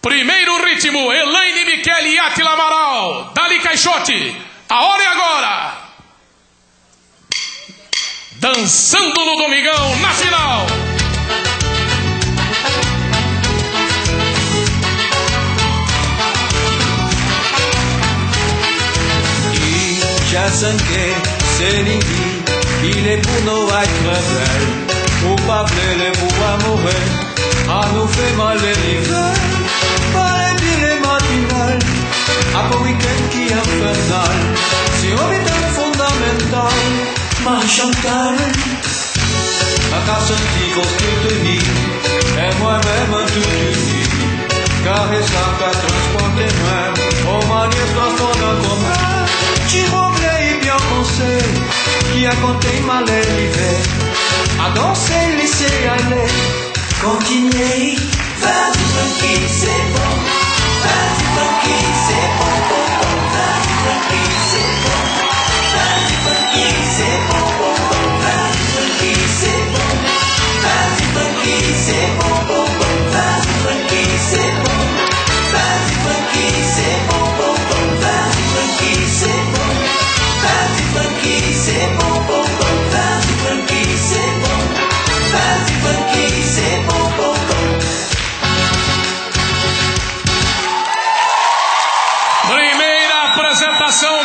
Primeiro ritmo, Elaine Michele e Atila Amaral. Dali Caixote. A hora é agora. Dançando no Domingão, na final. Chassanquet, Séligny, il est pour être belle. Au peuple, les pouvoirs mauvais, à nous fait mal l'hiver. Week-end qui est infernal. Si on est un fondamental, ma Chantal. A casa antiga, os que te é moi-même tout uni. Car et ça fait transporter même, au manière transportant comme Tu m'oublies bien pensé, qui a compté mal l'hiver. À danser, laisser aller, tranquille. Primeira apresentação